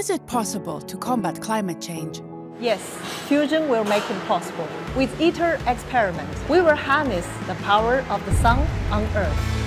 Is it possible to combat climate change? Yes, fusion will make it possible. With ITER experiment, we will harness the power of the sun on Earth.